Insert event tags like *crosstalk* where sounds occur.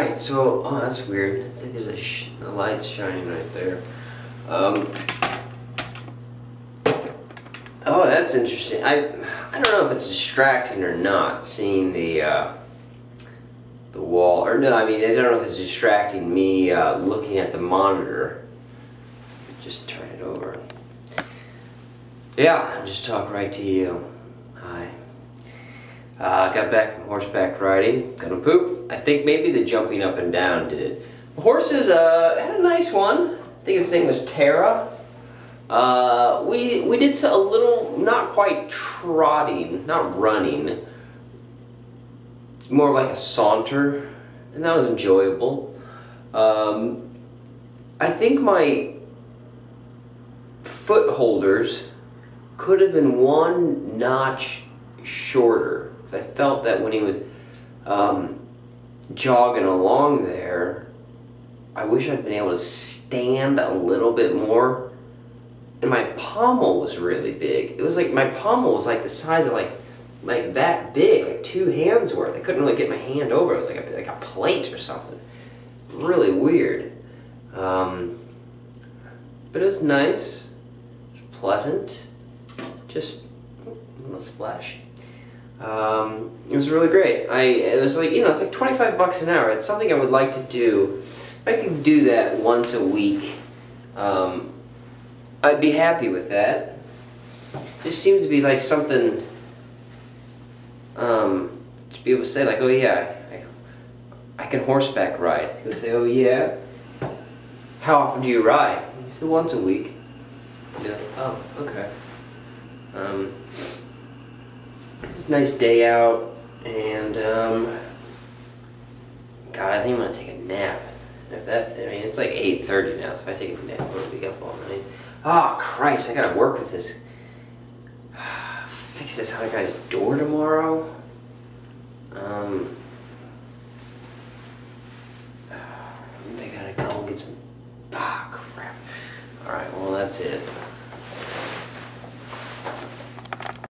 right, so, oh, that's weird. It's like there's a, sh a light shining right there. Um, oh, that's interesting. I, I don't know if it's distracting or not, seeing the, uh, the wall. Or no, I mean, I don't know if it's distracting me uh, looking at the monitor. Just turn it over. Yeah, just talk right to you. Uh, got back from horseback riding. Gonna poop. I think maybe the jumping up and down did it. The horses uh, had a nice one. I think its name was Tara. Uh, we we did a little, not quite trotting, not running. It's more like a saunter, and that was enjoyable. Um, I think my foot holders could have been one notch shorter. Because I felt that when he was um, jogging along there, I wish I'd been able to stand a little bit more. And my pommel was really big. It was like my pommel was like the size of like like that big, like two hands worth. I couldn't really get my hand over. It was like a, like a plate or something. Really weird. Um, but it was nice. It was pleasant. Just a little splash. Um, it was really great. I it was like you know it's like 25 bucks an hour. It's something I would like to do. If I could do that once a week, um, I'd be happy with that. This seems to be like something um, to be able to say like, oh yeah, I, I can horseback ride. He would say, oh yeah. How often do you ride? He said once a week. Yeah. Oh, okay. Um, it's a nice day out, and um, God, I think I'm gonna take a nap. If that, I mean, it's like 8:30 now, so if I take a nap, I'm gonna be up all night. Oh Christ, I gotta work with this. *sighs* Fix this other guy's door tomorrow. Um, *sighs* they gotta go and get some. Ah, crap. All right, well that's it.